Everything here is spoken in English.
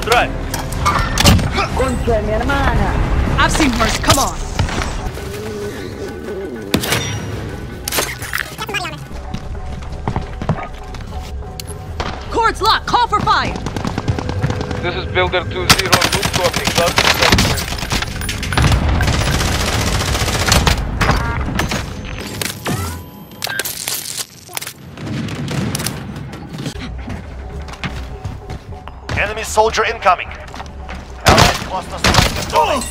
drive. Concha de mi hermana. I've seen worse. Come on. Cords locked. Call for fire. This is Builder 2-0, good copy. Enemy soldier incoming. Allied cluster strike incoming.